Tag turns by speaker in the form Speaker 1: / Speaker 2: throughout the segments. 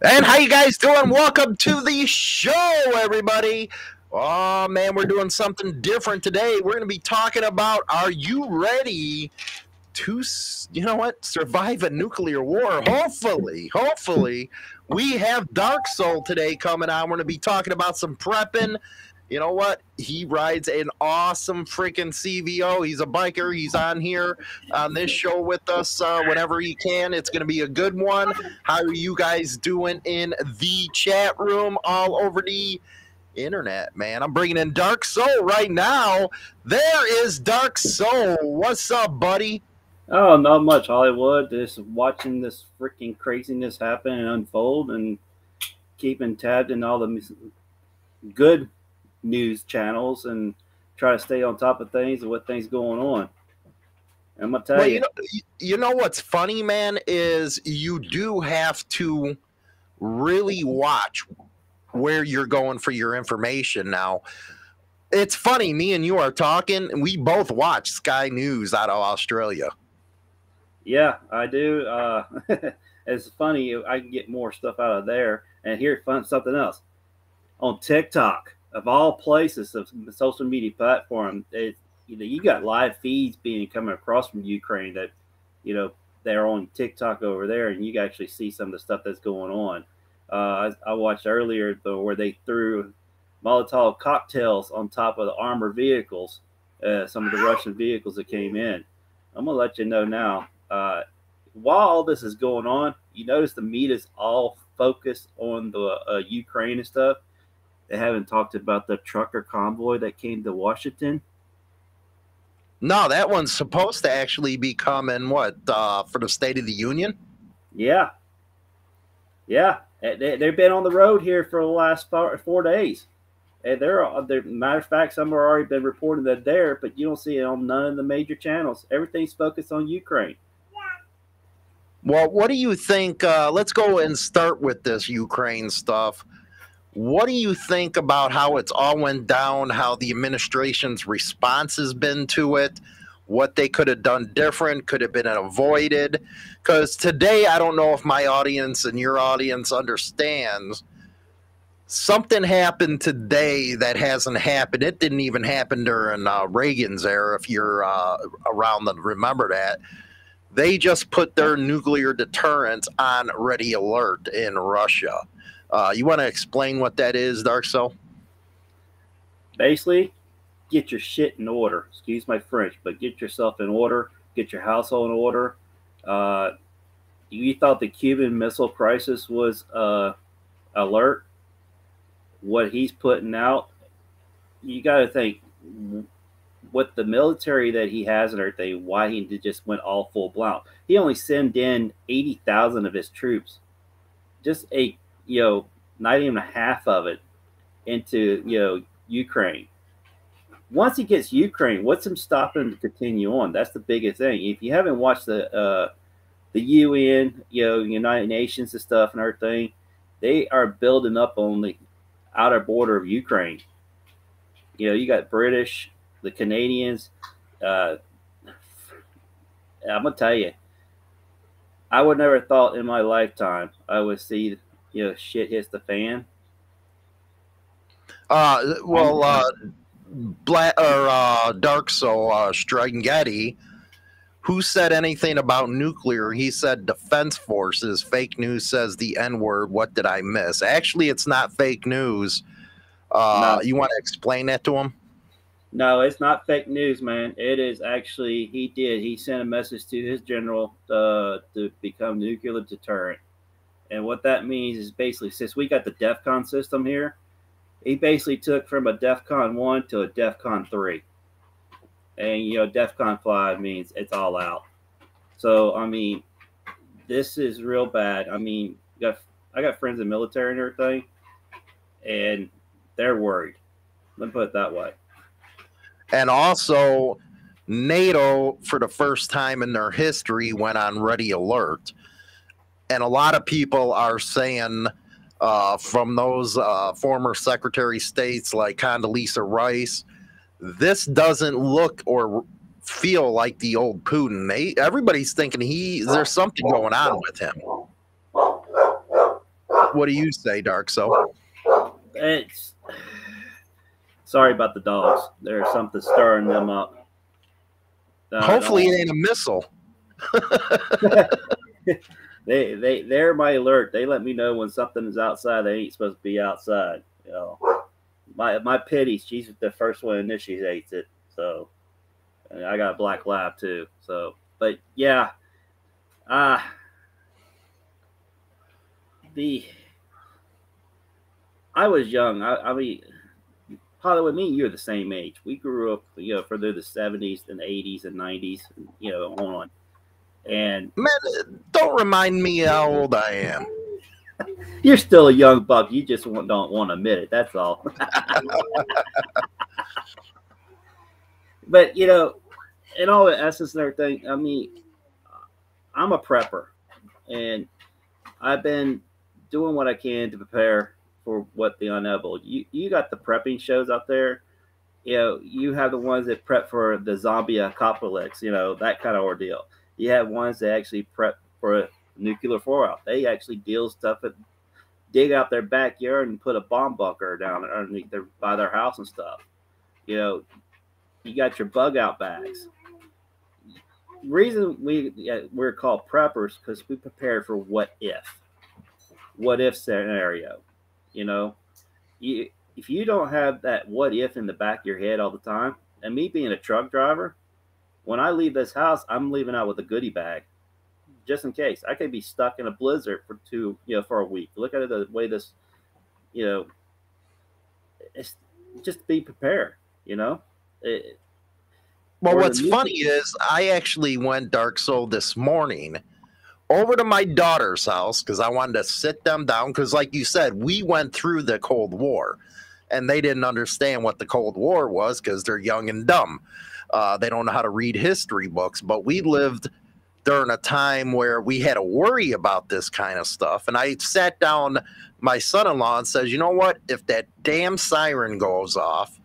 Speaker 1: And how you guys doing? Welcome to the show, everybody. Oh man, we're doing something different today. We're going to be talking about are you ready to you know what? Survive a nuclear war. Hopefully, hopefully we have Dark Soul today coming on. We're going to be talking about some prepping you know what? He rides an awesome freaking CVO. He's a biker. He's on here on this show with us uh, whenever he can. It's going to be a good one. How are you guys doing in the chat room all over the internet, man? I'm bringing in Dark Soul right now. There is Dark Soul. What's up, buddy?
Speaker 2: Oh, not much, Hollywood. Just watching this freaking craziness happen and unfold and keeping tabs in all the good news channels and try to stay on top of things and what things going on. I'm gonna tell well, you.
Speaker 1: You know, you know what's funny, man, is you do have to really watch where you're going for your information now. It's funny, me and you are talking, and we both watch Sky News out of Australia.
Speaker 2: Yeah, I do. Uh, it's funny. I can get more stuff out of there, and here, fun something else on TikTok of all places of social media platform, it, you know, you got live feeds being coming across from Ukraine that, you know, they're on TikTok over there, and you can actually see some of the stuff that's going on. Uh, I, I, watched earlier though where they threw Molotov cocktails on top of the armored vehicles, uh, some of the Russian vehicles that came in. I'm gonna let you know now. Uh, while all this is going on, you notice the meat is all focused on the uh, Ukraine and stuff they haven't talked about the trucker convoy that came to Washington.
Speaker 1: No, that one's supposed to actually be coming what uh, for the State of the Union.
Speaker 2: Yeah, yeah, they, they've been on the road here for the last four, four days. And they're, they're matter of fact, some have already been reported that there, but you don't see it on none of the major channels. Everything's focused on Ukraine.
Speaker 1: Well, what do you think? Uh, let's go and start with this Ukraine stuff. What do you think about how it's all went down, how the administration's response has been to it, what they could have done different, could have been avoided? Because today, I don't know if my audience and your audience understands something happened today that hasn't happened. It didn't even happen during uh, Reagan's era, if you're uh, around to remember that. They just put their nuclear deterrent on ready alert in Russia. Uh, you want to explain what that is, Dark Soul?
Speaker 2: Basically, get your shit in order. Excuse my French, but get yourself in order. Get your household in order. Uh, you thought the Cuban Missile Crisis was uh, alert. What he's putting out, you got to think what the military that he has and everything, why he just went all full blown. He only sent in 80,000 of his troops. Just a you know, not even a half of it into, you know, Ukraine. Once he gets Ukraine, what's him stopping him to continue on? That's the biggest thing. If you haven't watched the uh, the UN, you know, United Nations and stuff and everything, they are building up on the outer border of Ukraine. You know, you got British, the Canadians. Uh, I'm gonna tell you, I would never thought in my lifetime I would see you know shit hits the fan?
Speaker 1: Uh, well, uh, Black or uh, Dark Soul uh, who said anything about nuclear? He said defense forces. Fake news says the N word. What did I miss? Actually, it's not fake news. Uh, no. You want to explain that to him?
Speaker 2: No, it's not fake news, man. It is actually he did. He sent a message to his general uh, to become nuclear deterrent. And what that means is basically since we got the DEF CON system here, he basically took from a DEF CON 1 to a DEF CON 3. And, you know, DEF CON 5 means it's all out. So, I mean, this is real bad. I mean, got, I got friends in military and everything, and they're worried. Let me put it that way.
Speaker 1: And also, NATO, for the first time in their history, went on ready alert and a lot of people are saying uh, from those uh, former secretary states like Condoleezza Rice, this doesn't look or feel like the old Putin. They, everybody's thinking he there's something going on with him. What do you say, Dark So?
Speaker 2: It's sorry about the dogs. There's something stirring them up.
Speaker 1: Uh, Hopefully, it ain't a missile.
Speaker 2: they they they're my alert. They let me know when something is outside. They ain't supposed to be outside. You know, my my pity. She's the first one initiates it. So, and I got a black lab too. So, but yeah, ah, uh, the I was young. I, I mean, Hollywood, me and you are the same age. We grew up, you know, for the 70s and 80s and 90s, you know, on. And
Speaker 1: man, don't remind me how old I am.
Speaker 2: You're still a young buck. You just don't want to admit it. That's all. but you know, in all the essence and everything, I mean, I'm a prepper, and I've been doing what I can to prepare for what the unable. You you got the prepping shows out there. You know, you have the ones that prep for the zombie apocalypse. You know that kind of ordeal. You have ones that actually prep for a nuclear fallout. They actually deal stuff and dig out their backyard and put a bomb bunker down underneath their by their house and stuff. You know, you got your bug out bags. Reason we we're called preppers because we prepare for what if, what if scenario. You know, you, if you don't have that what if in the back of your head all the time, and me being a truck driver, when I leave this house, I'm leaving out with a goodie bag just in case. I could be stuck in a blizzard for two, you know, for a week. Look at it the way this, you know, it's just be prepared, you know. It,
Speaker 1: well, what's funny is I actually went dark soul this morning over to my daughter's house because I wanted to sit them down. Because, like you said, we went through the Cold War and they didn't understand what the Cold War was because they're young and dumb. Uh, they don't know how to read history books, but we lived during a time where we had to worry about this kind of stuff. And I sat down my son in law and says, you know what? If that damn siren goes off,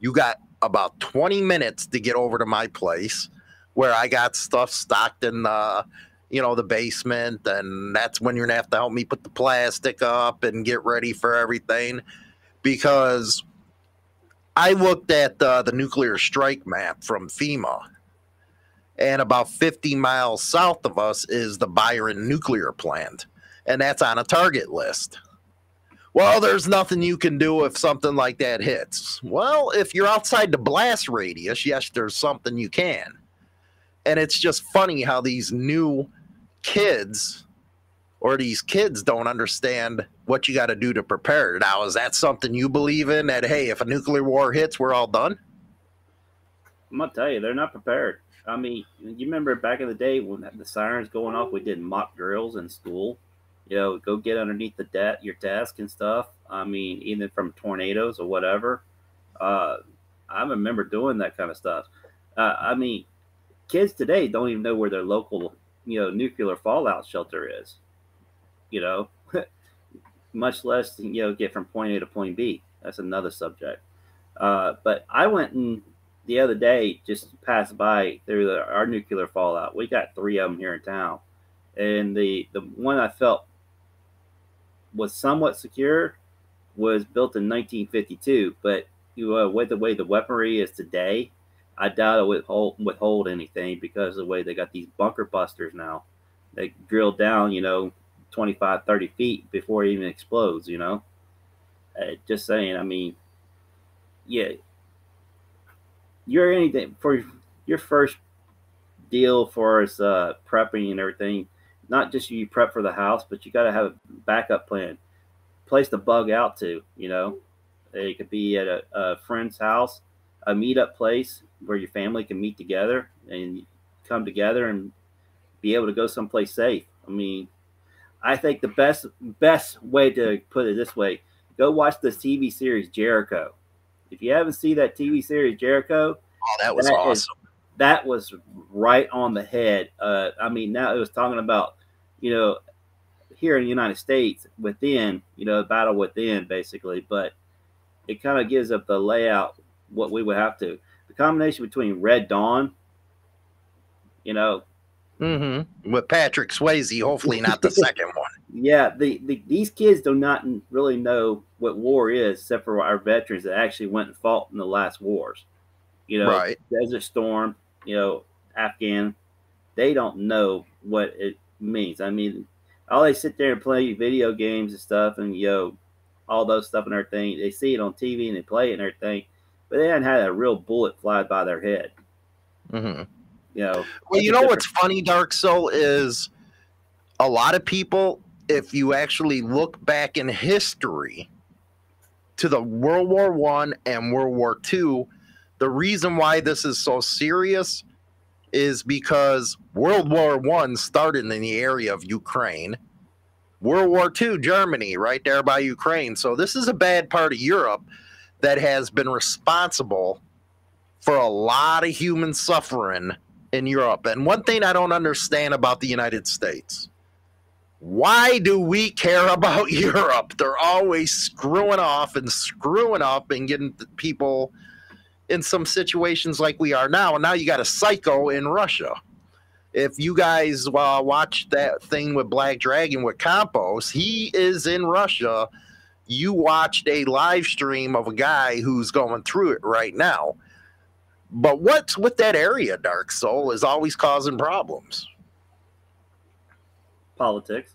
Speaker 1: you got about 20 minutes to get over to my place where I got stuff stocked in the." you know, the basement, and that's when you're gonna have to help me put the plastic up and get ready for everything. Because I looked at uh, the nuclear strike map from FEMA, and about 50 miles south of us is the Byron nuclear plant, and that's on a target list. Well, there's nothing you can do if something like that hits. Well, if you're outside the blast radius, yes, there's something you can. And it's just funny how these new kids or these kids don't understand what you got to do to prepare. Now, is that something you believe in? That hey, if a nuclear war hits, we're all done.
Speaker 2: I'm gonna tell you, they're not prepared. I mean, you remember back in the day when the sirens going off, we did mock drills in school. You know, go get underneath the de- your desk and stuff. I mean, even from tornadoes or whatever. Uh, I remember doing that kind of stuff. Uh, I mean, kids today don't even know where their local you know nuclear fallout shelter is you know much less you know get from point a to point b. That's another subject. Uh, but i went and the other day just passed by through the, our nuclear fallout. We got three of them here in town. And the the one i felt was somewhat secure was built in 1952 but you know, with the way the weaponry is today I doubt it withhold withhold anything because of the way they got these bunker busters now. They drill down, you know, 25, 30 feet before it even explodes, you know. Uh, just saying, I mean, yeah, you're anything for your first deal for us uh, prepping and everything. Not just you prep for the house, but you got to have a backup plan, place to bug out to. You know, it could be at a, a friend's house, a meetup place, where your family can meet together and come together and be able to go someplace safe. I mean, I think the best best way to put it this way: go watch the TV series Jericho. If you haven't seen that TV series Jericho,
Speaker 1: oh, that was that awesome. Is,
Speaker 2: that was right on the head. Uh, I mean, now it was talking about you know here in the United States within you know battle within basically, but it kind of gives up the layout what we would have to The combination between Red Dawn, you know,
Speaker 1: Mm-hmm. With Patrick Swayze, hopefully not the second one.
Speaker 2: Yeah, the, the these kids do not really know what war is, except for our veterans that actually went and fought in the last wars. You know,
Speaker 1: Right.
Speaker 2: Desert Storm, you know, Afghan. They don't know what it means. I mean, all they sit there and play video games and stuff, and you know, all those stuff and everything. They see it on TV and they play it and everything, but they haven't had a real bullet fly by their head.
Speaker 1: Mm-hmm.
Speaker 2: You know,
Speaker 1: Well, you know what's funny, Dark Soul, is a lot of people, if you actually look back in history to the World War One and World War Two, the reason why this is so serious is because World War One started in the area of Ukraine. World War Two, Germany, right there by Ukraine. So this is a bad part of Europe that has been responsible for a lot of human suffering in Europe. And one thing I don't understand about the United States why do we care about Europe? They're always screwing off and screwing up and getting people in some situations like we are now. And now you got a psycho in Russia. If you guys uh, watch that thing with Black Dragon with Campos, he is in Russia. You watched a live stream of a guy who's going through it right now. But what's with that area, Dark Soul, is always causing problems.
Speaker 2: politics,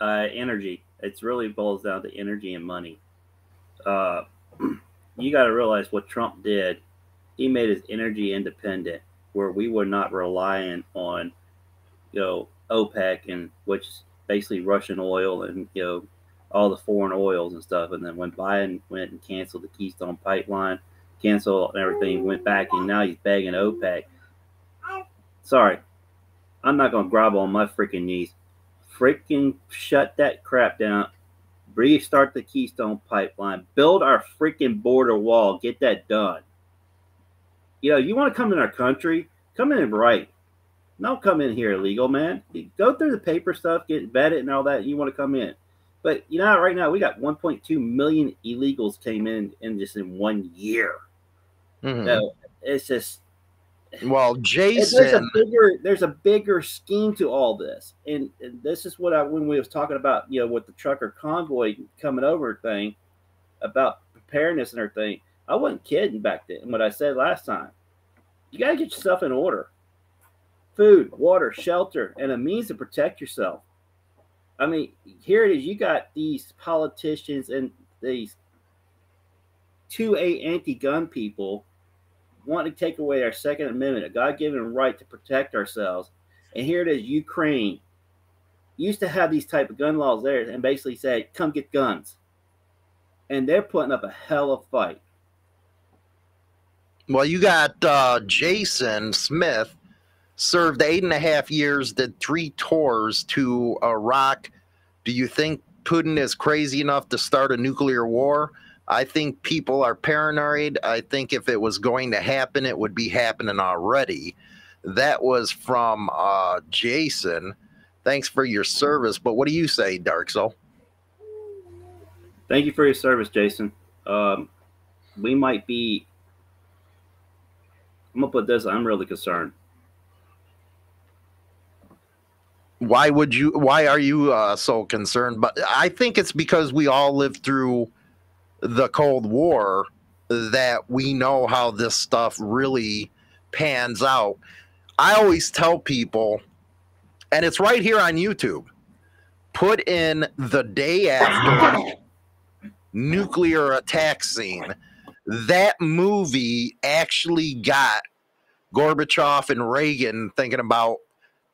Speaker 2: uh, energy. It's really boils down to energy and money. Uh, you got to realize what Trump did. He made his energy independent, where we were not relying on, you know, OPEC and which is basically Russian oil and you know all the foreign oils and stuff. And then when Biden went and canceled the Keystone Pipeline, canceled everything, went back, and now he's begging OPEC. Sorry, I'm not gonna grovel on my freaking knees. Freaking shut that crap down. Restart the Keystone Pipeline. Build our freaking border wall. Get that done. You know, you want to come in our country? Come in right. Don't come in here illegal, man. Go through the paper stuff, get vetted and all that. You want to come in, but you know, right now we got 1.2 million illegals came in in just in one year.
Speaker 1: Mhm.
Speaker 2: So it's just
Speaker 1: Well,
Speaker 2: and there's a
Speaker 1: Jason,
Speaker 2: bigger there's a bigger scheme to all this. And, and this is what i when we was talking about you know with the trucker convoy coming over thing about preparedness and everything i wasn't kidding back then what i said last time you got to get yourself in order. Food water shelter and a means to protect yourself. I mean here it is you got these politicians and these 2a anti-gun people wanting to take away our Second Amendment, a God given right to protect ourselves. And here it is Ukraine used to have these type of gun laws there and basically say, come get guns. And they're putting up a hell of a fight.
Speaker 1: well, you got uh, Jason Smith served eight and a half years, did three tours to Iraq. Do you think Putin is crazy enough to start a nuclear war? I think people are paranoid. I think if it was going to happen, it would be happening already. That was from uh, Jason. Thanks for your service. But what do you say, Dark Soul?
Speaker 2: Thank you for your service, Jason. Um, we might be, I'm going to put this, I'm really concerned.
Speaker 1: why would you why are you uh, so concerned but i think it's because we all lived through the cold war that we know how this stuff really pans out i always tell people and it's right here on youtube put in the day after nuclear attack scene that movie actually got gorbachev and reagan thinking about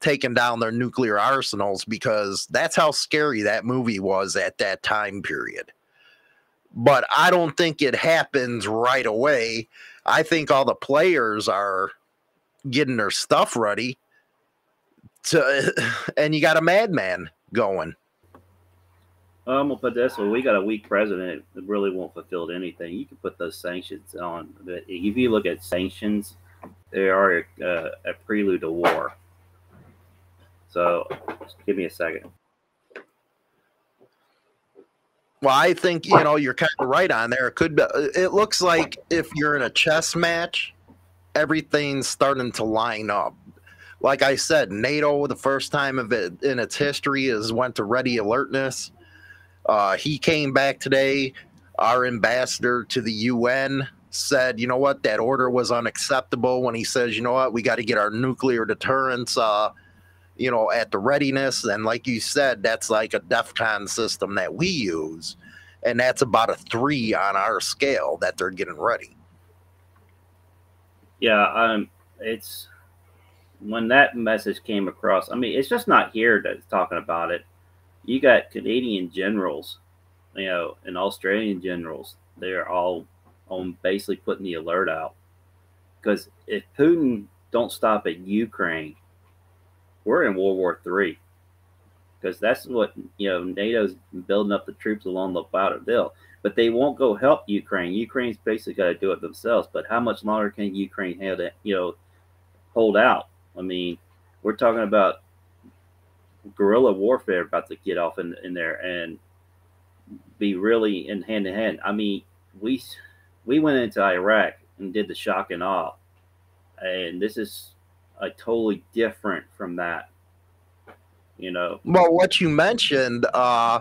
Speaker 1: taking down their nuclear arsenals because that's how scary that movie was at that time period. But I don't think it happens right away. I think all the players are getting their stuff ready to and you got a madman going.
Speaker 2: I'm gonna put this. We got a weak president that really won't fulfill anything. You can put those sanctions on, but if you look at sanctions, they are a, uh, a prelude to war. So, give me a second.
Speaker 1: Well, I think you know you're kind of right on there. It could be. It looks like if you're in a chess match, everything's starting to line up. like I said, NATO, the first time of it in its history, is went to ready alertness. Uh, he came back today. Our ambassador to the UN said, you know what, that order was unacceptable. When he says, you know what, we got to get our nuclear deterrence, uh, you know, at the readiness. And like you said, that's like a DEFCON system that we use, and that's about a three on our scale that they're getting ready.
Speaker 2: Yeah, um, it's when that message came across. I mean, it's just not here that's talking about it. You got Canadian generals, you know, and Australian generals. They're all on basically putting the alert out because if Putin don't stop at Ukraine, we're in World War Three because that's what you know NATO's building up the troops along the deal. But they won't go help Ukraine. Ukraine's basically got to do it themselves. But how much longer can Ukraine hold it? You know, hold out. I mean, we're talking about guerrilla warfare about to get off in, in there and be really in hand to hand. I mean, we we went into Iraq and did the shock and awe, and this is a totally different from that. You know.
Speaker 1: Well, what you mentioned, uh,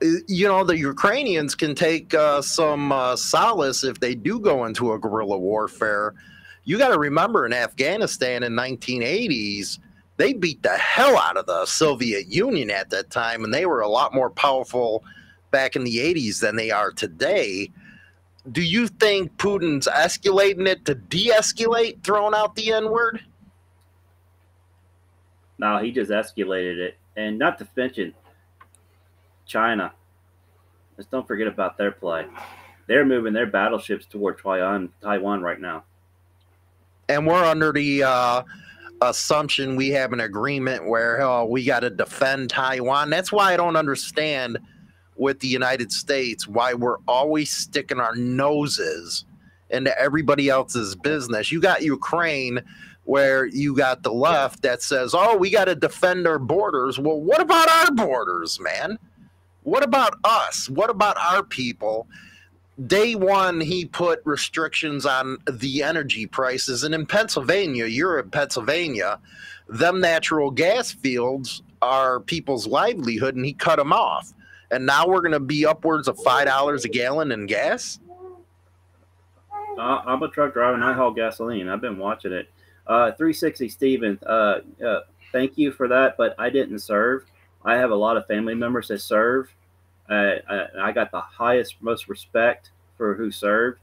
Speaker 1: you know, the Ukrainians can take uh, some uh, solace if they do go into a guerrilla warfare. You got to remember in Afghanistan in 1980s, they beat the hell out of the Soviet Union at that time, and they were a lot more powerful back in the 80s than they are today do you think Putin's escalating it to de-escalate, throwing out the N word?
Speaker 2: No, he just escalated it, and not to mention China. Let's don't forget about their play. They're moving their battleships toward Taiwan, Taiwan right now.
Speaker 1: And we're under the uh, assumption we have an agreement where oh, we got to defend Taiwan. That's why I don't understand with the United States why we're always sticking our noses into everybody else's business. You got Ukraine where you got the left that says, "Oh, we got to defend our borders." Well, what about our borders, man? What about us? What about our people? Day one, he put restrictions on the energy prices, and in Pennsylvania, you're in Pennsylvania, them natural gas fields are people's livelihood, and he cut them off and now we're going to be upwards of five dollars a gallon in gas.
Speaker 2: Uh, I'm a truck driver and I haul gasoline. I've been watching it. Uh, 360 Steven, uh, uh, thank you for that, but I didn't serve. I have a lot of family members that serve. I, I, got the highest, most respect for who served.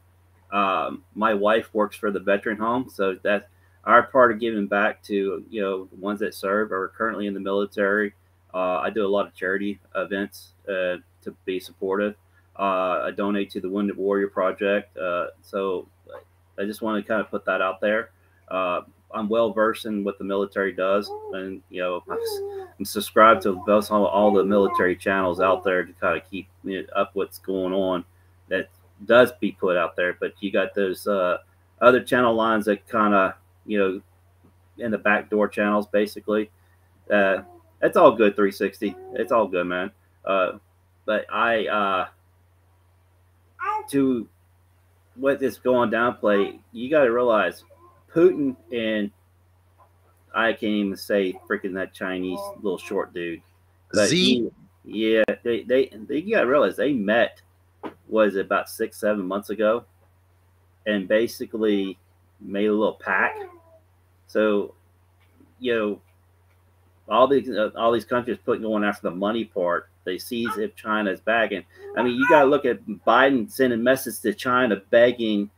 Speaker 2: Um, my wife works for the veteran home, so that our part of giving back to you know the ones that serve are currently in the military uh, I do a lot of charity events uh, to be supportive. I donate to the Wounded Warrior Project. So I just want to kind of put that out there. Uh, I'm well versed in what the military does, and you know, I'm subscribed to all, all the military channels out there to kind of keep you know, up what's going on. That does be put out there, but you got those uh, other channel lines that kind of you know in the backdoor channels, basically. Uh, it's all good 360 it's all good man uh but i uh to what this going down play you got to realize putin and i can't even say freaking that chinese little short dude
Speaker 1: but Z?
Speaker 2: He, yeah they, they they you got to realize they met was about six seven months ago and basically made a little pack so you know all these uh, all these countries putting going after the money part. They seize if China's bagging. I mean, you got to look at Biden sending messages to China begging,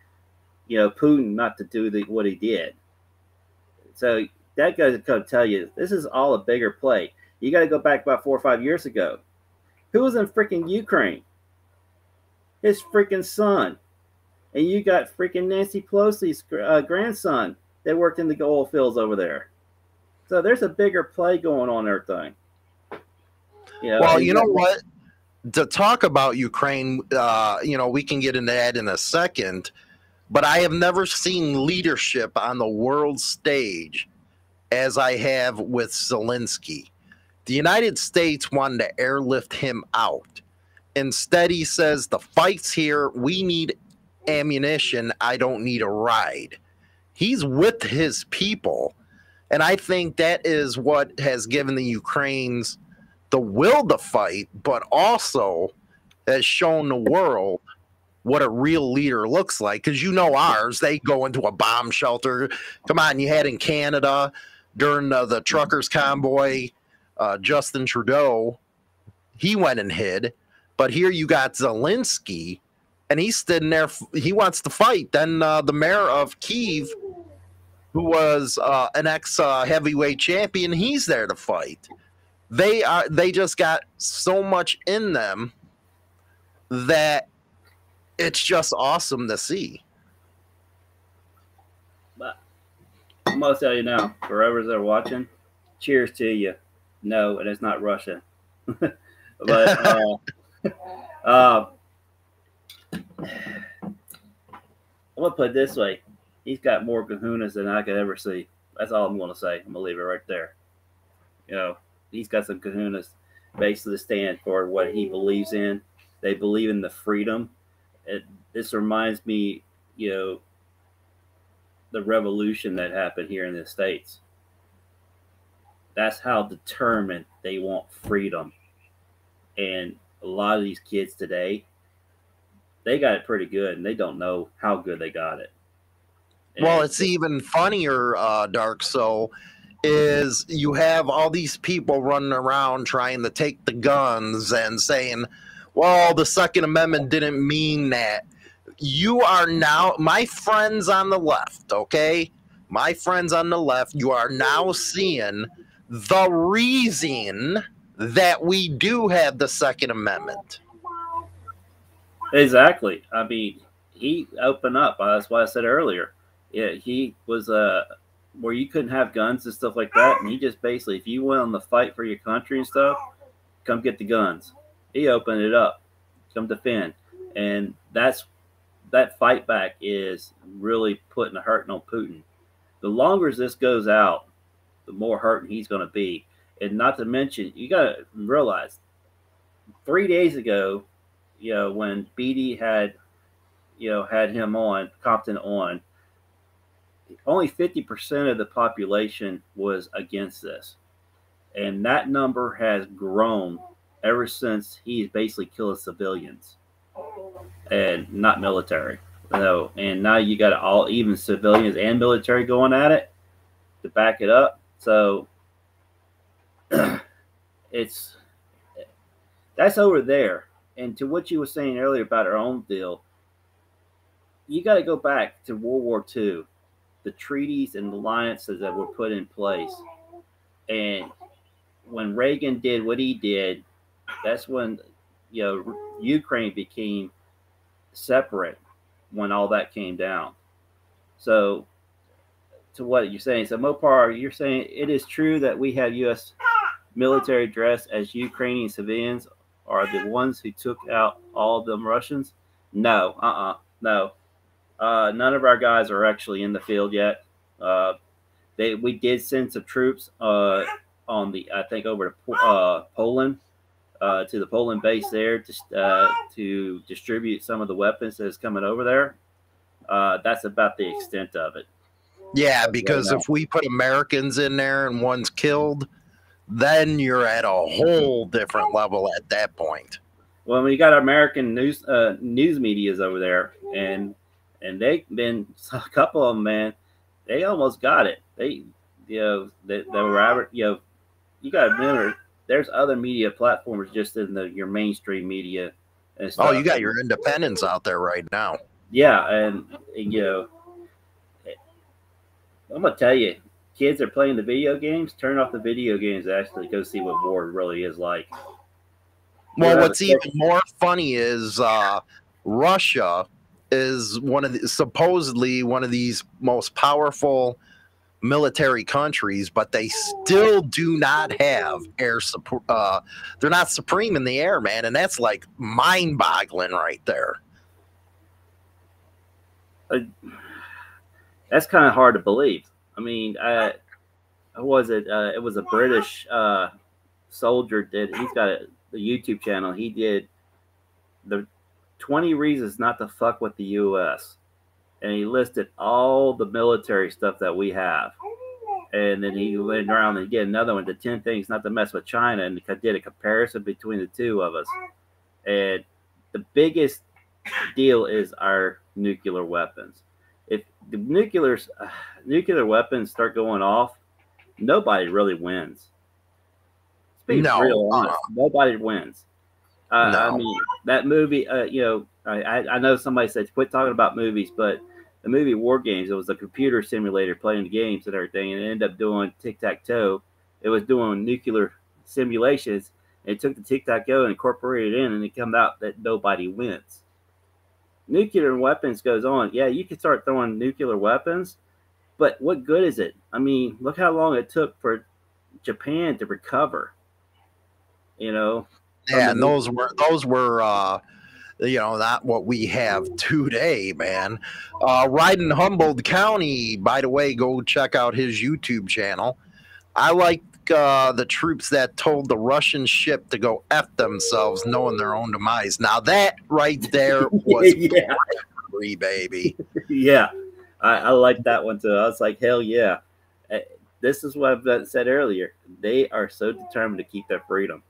Speaker 2: you know, Putin not to do the, what he did. So that going to tell you this is all a bigger play. You got to go back about four or five years ago. Who was in freaking Ukraine? His freaking son. And you got freaking Nancy Pelosi's uh, grandson that worked in the oil fields over there. So there's a bigger play going on everything.
Speaker 1: Yeah. Well, you know what? To talk about Ukraine, uh, you know, we can get into that in a second, but I have never seen leadership on the world stage as I have with Zelensky. The United States wanted to airlift him out. Instead, he says, The fight's here. We need ammunition. I don't need a ride. He's with his people And I think that is what has given the Ukrainians the will to fight, but also has shown the world what a real leader looks like. Because you know ours, they go into a bomb shelter. Come on, you had in Canada during the, the truckers convoy, uh, Justin Trudeau, he went and hid. But here you got Zelensky, and he's sitting there. He wants to fight. Then uh, the mayor of Kiev, who was uh, an ex uh, heavyweight champion, he's there to fight. They are. They just got so much in them that it's just awesome to see.
Speaker 2: But I'm gonna tell you now, forever they're watching, cheers to you. No, and it's not Russia. but uh, uh, I'm gonna put it this way: he's got more kahunas than I could ever see. That's all I'm gonna say. I'm gonna leave it right there. You know, he's got some kahunas basically stand for what he believes in. They believe in the freedom. It, this reminds me, you know, the revolution that happened here in the states. That's how determined they want freedom. And a lot of these kids today, they got it pretty good, and they don't know how good they got it.
Speaker 1: And well, it's even funnier, uh, Dark So is you have all these people running around trying to take the guns and saying, well, the Second Amendment didn't mean that. You are now, my friends on the left, okay? My friends on the left, you are now seeing the reason that we do have the Second Amendment.
Speaker 2: Exactly. I mean, he opened up. That's why I said earlier. Yeah, he was uh, where you couldn't have guns and stuff like that, and he just basically, if you went on the fight for your country and stuff, come get the guns. He opened it up, come defend, and that's that fight back is really putting a hurting on Putin. The longer this goes out, the more hurting he's going to be. And not to mention, you got to realize, three days ago, you know, when Beatty had, you know, had him on Compton on, only 50% of the population was against this. And that number has grown ever since he's basically killed civilians oh. and not military. So, and now you got all even civilians and military going at it to back it up. So it's that's over there. And to what you were saying earlier about our own deal, you got to go back to World War II, the treaties and alliances that were put in place. And when Reagan did what he did, that's when you know Ukraine became separate when all that came down. So, to what you're saying, so Mopar, you're saying it is true that we have U.S. military dressed as Ukrainian civilians are the ones who took out all them Russians? No, uh uh-uh, uh no. Uh, none of our guys are actually in the field yet. Uh, they we did send some troops uh, on the I think over to uh, Poland uh, to the Poland base there to uh, to distribute some of the weapons that's coming over there. Uh, that's about the extent of it.
Speaker 1: Yeah, because if we put Americans in there and one's killed, then you're at a whole different level at that point.
Speaker 2: Well, we got American news uh, news media's over there, and and they've been a couple of them, man. They almost got it. They, you know, they, they were, you know, you got to remember, there's other media platforms just in the your mainstream media.
Speaker 1: And stuff. Oh, you got your independents out there right now.
Speaker 2: Yeah, and you know, I'm gonna tell you, kids are playing the video games. Turn off the video games. Actually, go see what war really is like.
Speaker 1: Well, what's even more funny is uh, Russia is one of the, supposedly one of these most powerful military countries, but they still do not have air support. Uh, they're not supreme in the air, man, and that's like mind-boggling right there.
Speaker 2: Uh, that's kind of hard to believe. I mean, I, was it? Uh, it was a British uh, soldier did. He's got a, a YouTube channel. He did the 20 reasons not to fuck with the U.S. And he listed all the military stuff that we have. and then he went around and did another one, the 10 things not to mess with China, and did a comparison between the two of us. And the biggest deal is our nuclear weapons. If the nuclear uh, nuclear weapons start going off, nobody really wins.
Speaker 1: no,
Speaker 2: real honest, uh, nobody wins. Uh, no. I mean, that movie, uh, you know, I, I know somebody said quit talking about movies, but the movie War Games. It was a computer simulator playing the games and everything, and it ended up doing tic tac toe. It was doing nuclear simulations. And it took the tic tac toe and incorporated it in, and it come out that nobody wins. Nuclear weapons goes on. Yeah, you can start throwing nuclear weapons, but what good is it? I mean, look how long it took for Japan to recover. You know.
Speaker 1: Yeah, and those were those were. uh you know, not what we have today, man. Uh, Ryden Humboldt County, by the way, go check out his YouTube channel. I like uh, the troops that told the Russian ship to go F themselves, knowing their own demise. Now, that right there was yeah. free, baby.
Speaker 2: yeah, I, I like that one too. I was like, hell yeah. Eh, this is what I've said earlier. They are so determined to keep their freedom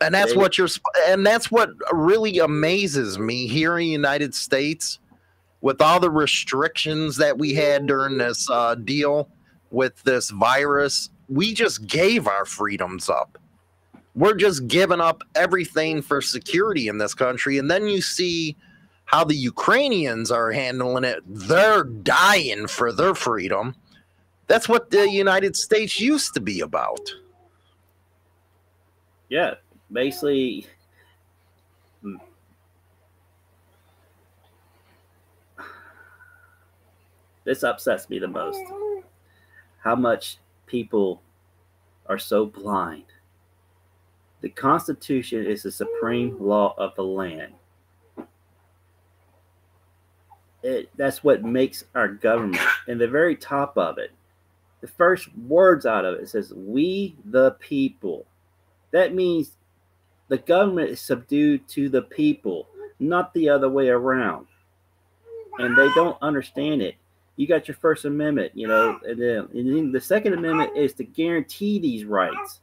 Speaker 1: and that's what you're and that's what really amazes me here in the united states with all the restrictions that we had during this uh, deal with this virus. We just gave our freedoms up. We're just giving up everything for security in this country. And then you see how the ukrainians are handling it. They're dying for their freedom. That's what the united states used to be about.
Speaker 2: Yeah basically this upsets me the most. How much people are so blind. The constitution is the supreme law of the land. It, that's what makes our government. And the very top of it the first words out of it says we the people. That means the government is subdued to the people, not the other way around. And they don't understand it. You got your First Amendment, you know, and then, and then the Second Amendment is to guarantee these rights.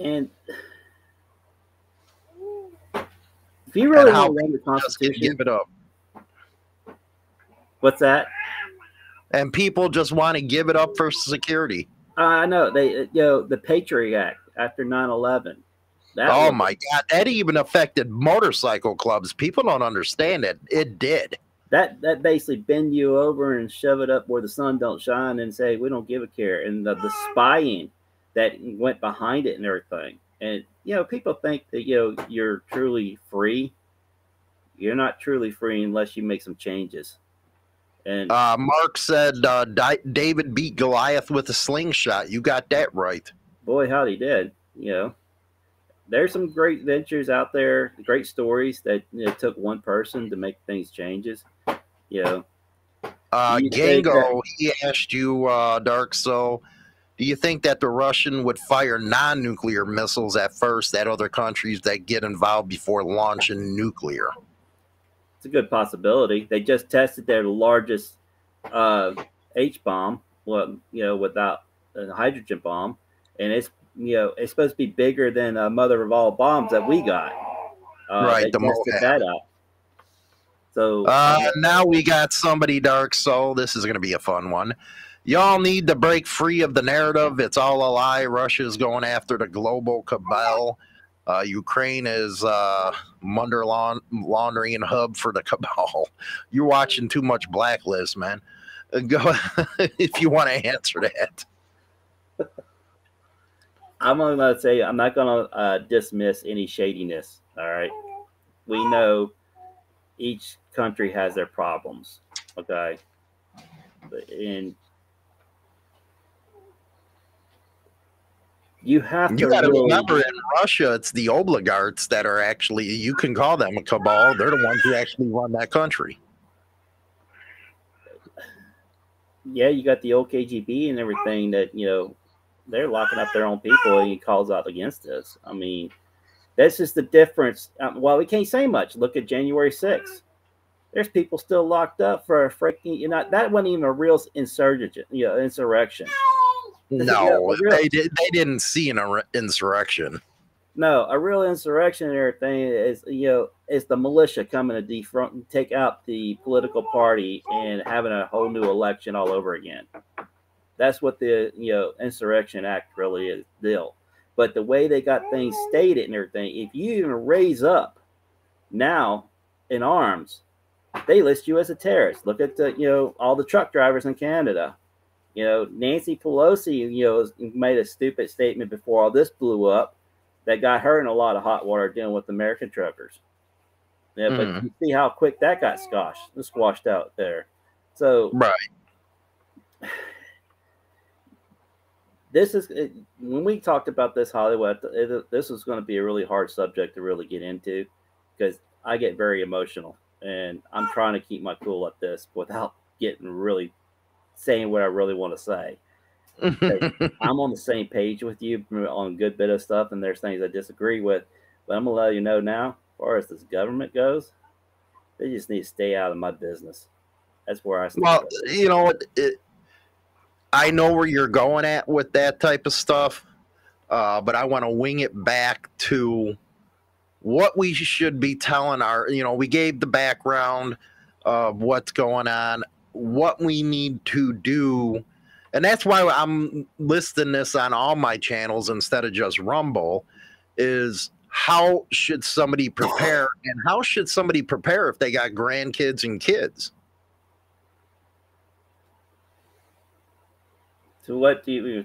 Speaker 2: And if you really want to run the Constitution,
Speaker 1: give it up.
Speaker 2: What's that?
Speaker 1: And people just want to give it up for security.
Speaker 2: I know they, you know, the Patriot Act after 9-11
Speaker 1: that oh was, my god. That even affected motorcycle clubs. People don't understand it. It did.
Speaker 2: That that basically bend you over and shove it up where the sun don't shine and say we don't give a care. And the, the spying that went behind it and everything. And you know people think that you know you're truly free. You're not truly free unless you make some changes. And
Speaker 1: uh, mark said uh, david beat goliath with a slingshot. You got that right
Speaker 2: boy, howdy did. You know, there's some great ventures out there, great stories that you know, took one person to make things changes. You know,
Speaker 1: uh, Gango, he asked you, uh, Dark Soul, do you think that the Russian would fire non-nuclear missiles at first at other countries that get involved before launching nuclear?
Speaker 2: It's a good possibility. They just tested their largest uh, H bomb, well, you know, without a hydrogen bomb, and it's you know it's supposed to be bigger than a mother of all bombs that we got.
Speaker 1: Uh, right, the
Speaker 2: tested that out. So
Speaker 1: uh, now we got somebody dark soul. This is going to be a fun one. Y'all need to break free of the narrative. It's all a lie. Russia's going after the global cabal. Uh, Ukraine is uh, money laundering hub for the cabal. You're watching too much Blacklist, man. Go if you want to answer that.
Speaker 2: I'm only going to say I'm not going to uh, dismiss any shadiness. All right, we know each country has their problems. Okay, and you have to.
Speaker 1: You got to really... remember, in Russia, it's the oligarchs that are actually. You can call them a cabal. They're the ones who actually run that country.
Speaker 2: Yeah, you got the old KGB and everything that you know they're locking up their own people and he calls out against us. I mean, that's just the difference. Um, well, we can't say much. Look at January 6th. There's people still locked up for a freaking, you know, that wasn't even a real insurgent, you know, insurrection.
Speaker 1: No, real, they did. They didn't see an insurrection.
Speaker 2: No, a real insurrection and everything is, you know, is the militia coming to defront take out the political party and having a whole new election all over again. That's what the you know insurrection act really is deal. But the way they got things stated and everything, if you even raise up now in arms, they list you as a terrorist. Look at the, you know, all the truck drivers in Canada. You know, Nancy Pelosi, you know, made a stupid statement before all this blew up that got her in a lot of hot water dealing with American truckers. Yeah, but mm. you see how quick that got squashed, squashed out there. So,
Speaker 1: right.
Speaker 2: This is when we talked about this Hollywood. This was going to be a really hard subject to really get into because I get very emotional and I'm trying to keep my cool at this without getting really saying what I really want to say. I'm on the same page with you on a good bit of stuff, and there's things I disagree with. But I'm gonna let you know now, as far as this government goes, they just need to stay out of my business. That's where I.
Speaker 1: Well, you know, it, I know where you're going at with that type of stuff, uh, but I want to wing it back to what we should be telling our, you know, we gave the background of what's going on, what we need to do. And that's why I'm listing this on all my channels instead of just Rumble is how should somebody prepare and how should somebody prepare if they got grandkids and kids?
Speaker 2: So what do you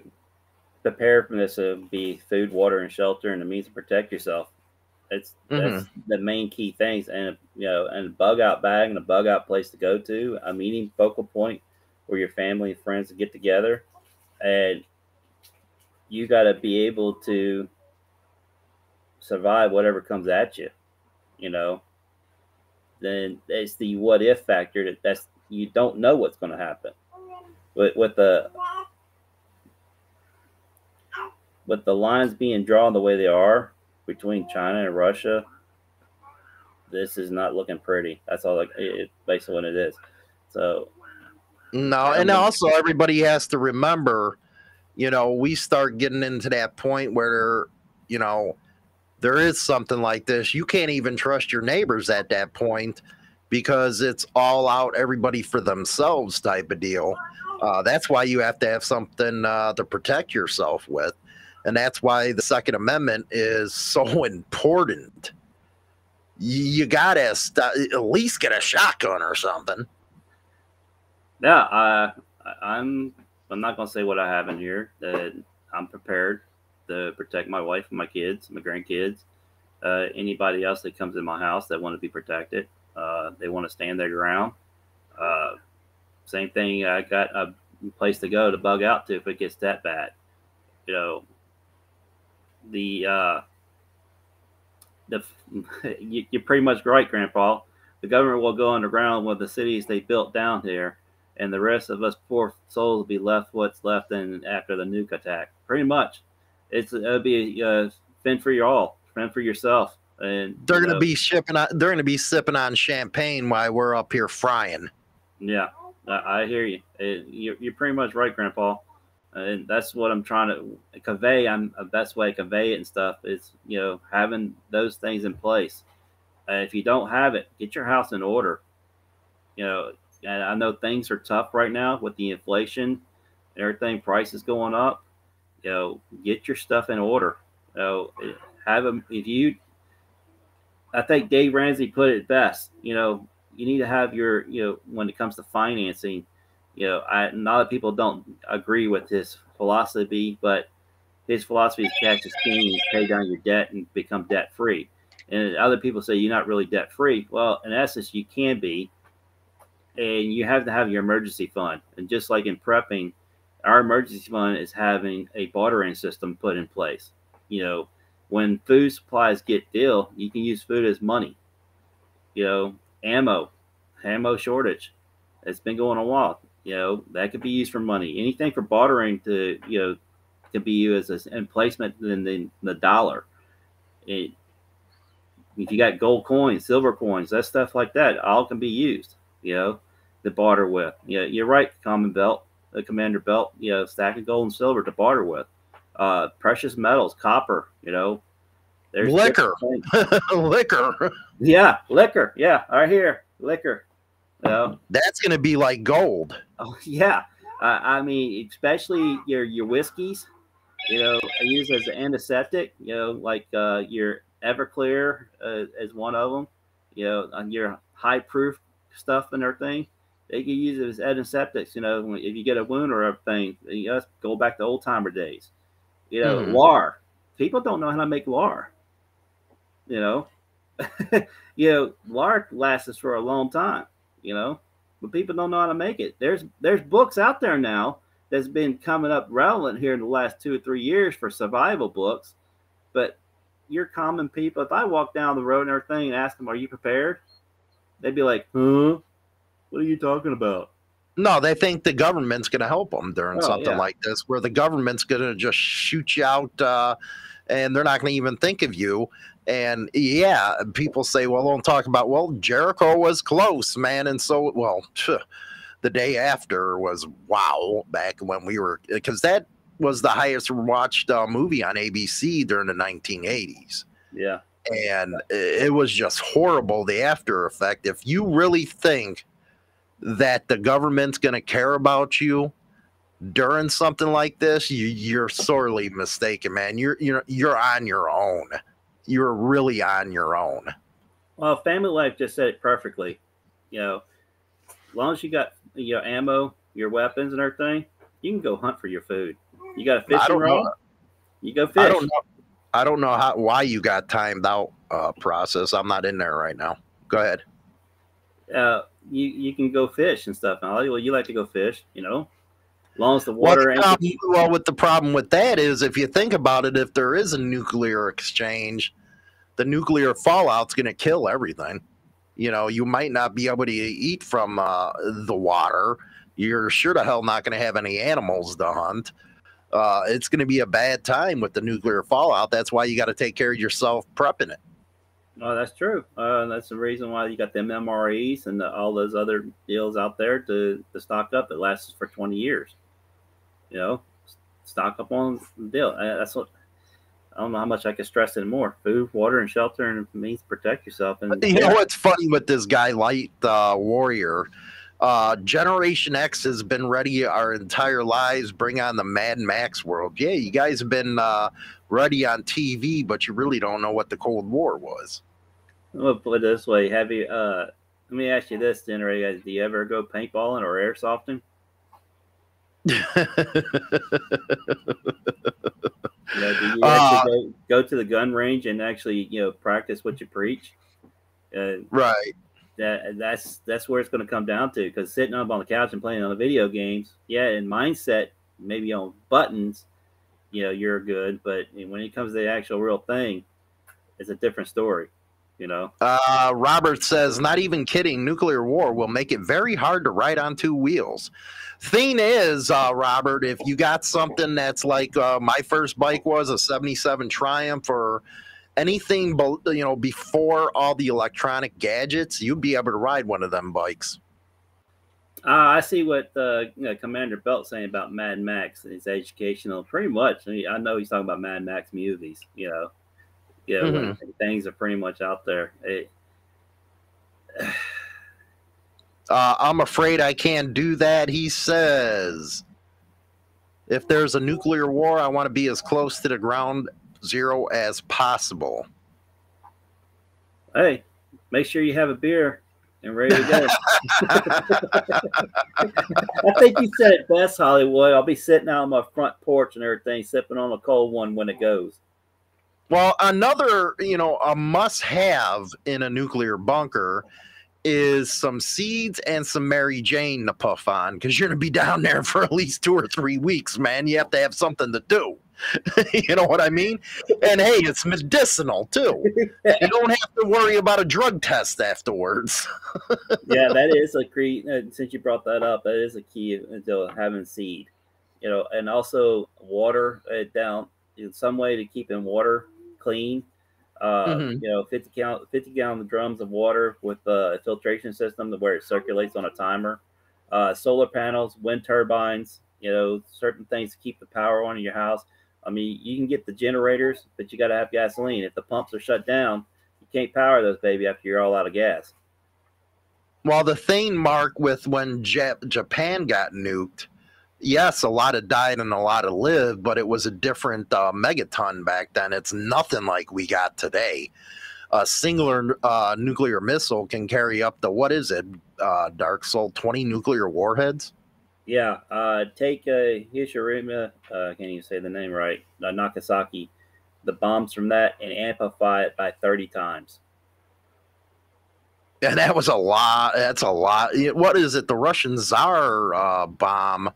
Speaker 2: prepare from this? Would be food, water, and shelter, and the means to protect yourself. It's mm-hmm. that's the main key things, and you know, and a bug out bag and a bug out place to go to, a meeting focal point where your family and friends get together, and you got to be able to survive whatever comes at you. You know, then it's the what if factor that that's you don't know what's going to happen. With with the with the lines being drawn the way they are, between China and Russia, this is not looking pretty. That's all. Like it, basically what it is. So
Speaker 1: no, and also everybody has to remember, you know, we start getting into that point where, you know, there is something like this. You can't even trust your neighbors at that point because it's all out everybody for themselves type of deal. Uh, that's why you have to have something uh, to protect yourself with. And that's why the Second Amendment is so important. You got to st- at least get a shotgun or something.
Speaker 2: Yeah, uh, I'm. I'm not to say what I have in here. That I'm prepared to protect my wife and my kids, my grandkids, uh, anybody else that comes in my house that want to be protected. Uh, they want to stand their ground. Uh, same thing. I got a place to go to bug out to if it gets that bad. You know, the uh, the you, you're pretty much right, Grandpa. The government will go underground with the cities they built down here, and the rest of us poor souls will be left what's left in after the nuke attack. Pretty much, it's it'll be uh, fend for your all, fend for yourself. And
Speaker 1: they're going to be shipping. On, they're going to be sipping on champagne while we're up here frying.
Speaker 2: Yeah, I, I hear you. It, you're, you're pretty much right, Grandpa and that's what I'm trying to convey. I'm the best way to convey it and stuff is you know having those things in place. Uh, if you don't have it, get your house in order. You know, and I know things are tough right now with the inflation, everything prices going up. You know, get your stuff in order. You know, have them if you. I think Dave Ramsey put it best. You know, you need to have your you know when it comes to financing you know, I, a lot of people don't agree with his philosophy, but his philosophy is cash is king, pay down your debt and become debt free. And other people say you're not really debt free. Well, in essence, you can be, and you have to have your emergency fund. And just like in prepping, our emergency fund is having a bartering system put in place. You know, when food supplies get ill, you can use food as money. You know, ammo, ammo shortage. It's been going on a while you know, that could be used for money. Anything for bartering to, you know, can be used as an placement than the, the dollar. It, if you got gold coins, silver coins, that stuff like that, all can be used. You know, to barter with. Yeah, you're right. Common belt, the commander belt. You know, stack of gold and silver to barter with. Uh, precious metals, copper. You know,
Speaker 1: there's liquor, liquor.
Speaker 2: Yeah, liquor. Yeah, right here, liquor.
Speaker 1: That's going to be like gold.
Speaker 2: Oh yeah, uh, I mean, especially your your whiskeys. You know, used as an antiseptic. You know, like uh, your Everclear uh, is one of them. You know, on your high proof stuff and everything. They can use it as antiseptics. You know, if you get a wound or everything, you know, go back to old timer days. You know, mm. lar. People don't know how to make lar. You know, you know, lar lasts for a long time. You know, but people don't know how to make it. There's there's books out there now that's been coming up relevant here in the last two or three years for survival books, but your common people, if I walk down the road and everything and ask them, "Are you prepared?" They'd be like, "Huh? What are you talking about?"
Speaker 1: No, they think the government's going to help them during oh, something yeah. like this, where the government's going to just shoot you out, uh, and they're not going to even think of you. And yeah, people say, "Well, don't talk about." Well, Jericho was close, man, and so well. the day after was wow back when we were because that was the highest watched uh, movie on ABC during the 1980s.
Speaker 2: Yeah.
Speaker 1: And it was just horrible, the after effect. If you really think that the government's going to care about you during something like this, you, you're sorely mistaken, man. You're, you're, you're on your own. You're really on your own.
Speaker 2: Well, Family Life just said it perfectly. You know, as long as you got your ammo, your weapons, and everything, you can go hunt for your food. You got a fishing rod? You go fish. I
Speaker 1: don't know. I don't know how why you got timed out uh, process. I'm not in there right now. Go ahead.
Speaker 2: Uh, you you can go fish and stuff. Now, well, you like to go fish, you know. As long as the water.
Speaker 1: Well, the problem, well, with the problem with that is, if you think about it, if there is a nuclear exchange, the nuclear fallout's going to kill everything. You know, you might not be able to eat from uh, the water. You're sure to hell not going to have any animals to hunt uh, it's going to be a bad time with the nuclear fallout. That's why you got to take care of yourself prepping it.
Speaker 2: Oh, that's true. Uh, that's the reason why you got them MREs and the, all those other deals out there to, to stock up. It lasts for 20 years. You know, stock up on the deal. Uh, that's what I don't know how much I can stress it more. Food, water, and shelter, and means protect yourself. And
Speaker 1: you know what's funny with this guy, Light uh, Warrior? Uh, Generation X has been ready our entire lives. Bring on the Mad Max world. Yeah, you guys have been uh, ready on TV, but you really don't know what the Cold War was.
Speaker 2: I'm gonna put it this way: Have you? Uh, let me ask you this, Generation: Do you ever go paintballing or airsofting? yeah, do you uh, go, go to the gun range and actually, you know, practice what you preach?
Speaker 1: Uh, right
Speaker 2: that that's that's where it's going to come down to because sitting up on the couch and playing on the video games, yeah, in mindset, maybe on buttons, you know, you're good, but when it comes to the actual real thing, it's a different story. You know,
Speaker 1: uh, Robert says, not even kidding. Nuclear war will make it very hard to ride on two wheels. Thing is, uh, Robert, if you got something that's like uh, my first bike was a '77 Triumph or anything you know before all the electronic gadgets, you'd be able to ride one of them bikes.
Speaker 2: Uh, I see what uh, you know, Commander Belt saying about Mad Max. and his educational, pretty much. I, mean, I, know he's talking about Mad Max movies. You know, yeah, mm-hmm. things are pretty much out there. It,
Speaker 1: uh, I'm afraid I can't do that. He says, if there's a nuclear war, I want to be as close to the ground zero as possible.
Speaker 2: Hey, make sure you have a beer and ready to go. I think you said it best, Hollywood. I'll be sitting out on my front porch and everything, sipping on a cold one when it goes.
Speaker 1: Well, another, you know, a must have in a nuclear bunker is some seeds and some Mary Jane to puff on because you're going to be down there for at least two or three weeks, man. You have to have something to do. you know what I mean? And hey, it's medicinal too. You don't have to worry about a drug test afterwards.
Speaker 2: yeah, that is a key. Uh, since you brought that up, that is a key to having seed. You know, and also water uh, down in some way to keep in water clean. Uh,
Speaker 1: Mhm.
Speaker 2: You know, 50 gallon, 50 gallon drums of water with a filtration system where it circulates on a timer. Uh, solar panels, wind turbines. You know, certain things to keep the power on in your house. I mean, you can get the generators, but you got to have gasoline. If the pumps are shut down, you can't power those baby after you're all out of gas.
Speaker 1: Well, the thing, Mark, with when Jap- Japan got nuked, yes, a lot of died and a lot of lived, but it was a different uh, megaton back then. It's nothing like we got today. A singular uh, nuclear missile can carry up to what is it, uh, Dark Soul, 20 nuclear warheads?
Speaker 2: Yeah, uh, take uh, Hiroshima, uh, I can't even say the name right, uh, Nagasaki, the bombs from that, and amplify it by 30 times.
Speaker 1: And that was a lot. That's a lot. What is it? The Russian Tsar uh, bomb.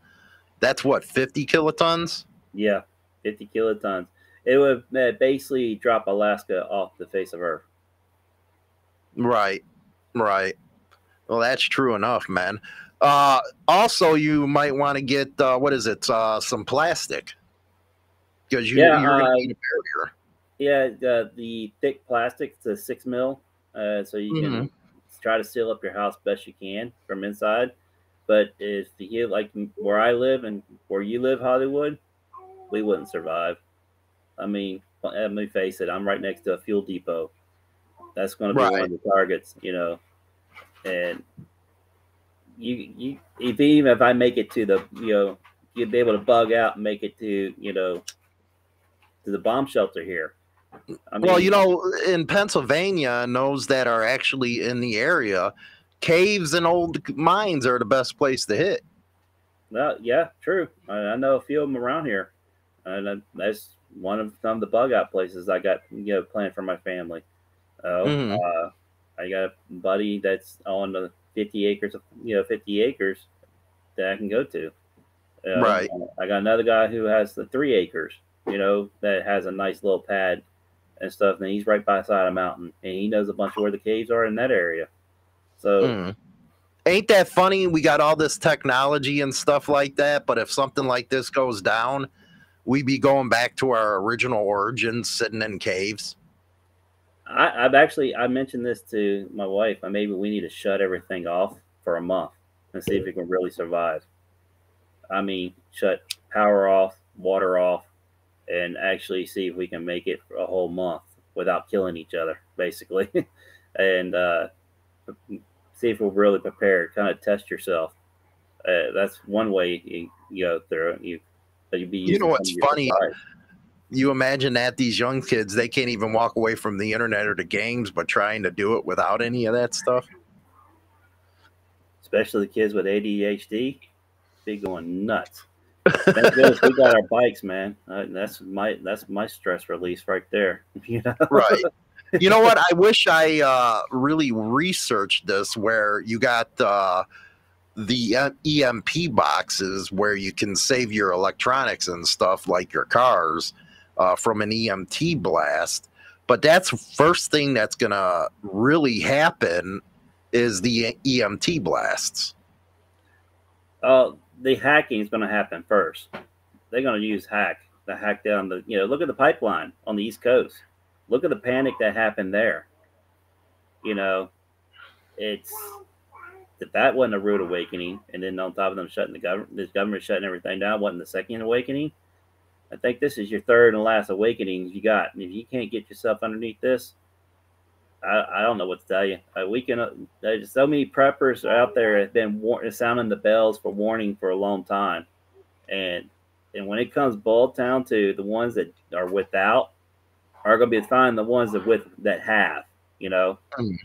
Speaker 1: That's what, 50 kilotons?
Speaker 2: Yeah, 50 kilotons. It would uh, basically drop Alaska off the face of Earth.
Speaker 1: Right, right. Well, that's true enough, man. Uh, also, you might want to get uh, what is it? Uh, some plastic because you,
Speaker 2: Yeah,
Speaker 1: you're
Speaker 2: uh,
Speaker 1: gonna need a barrier.
Speaker 2: Yeah, uh, the thick plastic, the six mil, uh, so you can try to seal up your house best you can from inside. But if you like where I live and where you live, Hollywood, we wouldn't survive. I mean, let me face it, I'm right next to a fuel depot. That's going to be one of the targets, you know. And you, you, if even if I make it to the, you know, you'd be able to bug out and make it to, you know, to the bomb shelter here. I
Speaker 1: well, you know, in Pennsylvania, and those that are actually in the area, caves and old mines are the best place to hit.
Speaker 2: Well, yeah, true. I, I know a few of them around here, and uh, that's one of some of the bug out places I got you know planned for my family. Oh, uh, I got a buddy that's on the fifty acres of you know fifty acres that I can go to. Uh,
Speaker 1: Right.
Speaker 2: I got another guy who has the three acres, you know, that has a nice little pad and stuff, and he's right by the side of a mountain, and he knows a bunch of where the caves are in that area. So.
Speaker 1: Mm. Ain't that funny? We got all this technology and stuff like that, but if something like this goes down, we'd be going back to our original origins, sitting in caves.
Speaker 2: I, I've actually I mentioned this to my wife. I maybe we need to shut everything off for a month and see if we can really survive. I mean, shut power off, water off, and actually see if we can make it for a whole month without killing each other, basically, and uh, see if we're really prepared. Kind of test yourself. Uh, that's one way you, you go through. You, but you'd be.
Speaker 1: You know what's
Speaker 2: some of your
Speaker 1: funny? You imagine that these young kids, they can't even walk away from the internet or the games, but trying to do it without any of that stuff.
Speaker 2: especially the kids with ADHD, be going nuts. Thank goodness we got our bikes, man. Uh, that's my that's my stress release right there. You know,
Speaker 1: Right. You know what? I wish I uh, really researched this where you got uh, the EMP boxes where you can save your electronics and stuff like your cars uh, from an EMP blast. But that's first thing that's going to really happen is the EMP blasts.
Speaker 2: uh, the hacking is going to happen first. They're going to use hack to hack down the. You know, look at the pipeline on the East Coast. Look at the panic that happened there. You know, it's if that wasn't a rude awakening, and then on top of them shutting the government, this government shutting everything down, wasn't the second awakening. I think this is your third and last awakening you got, and if you can't get yourself underneath this, I, I don't know what to tell you. Uh, we can. Uh, there's so many preppers out there have been war- sounding the bells for warning for a long time, and and when it comes boiled down to the ones that are without, are going to be fine. The ones that with that have, you know.
Speaker 1: Mm.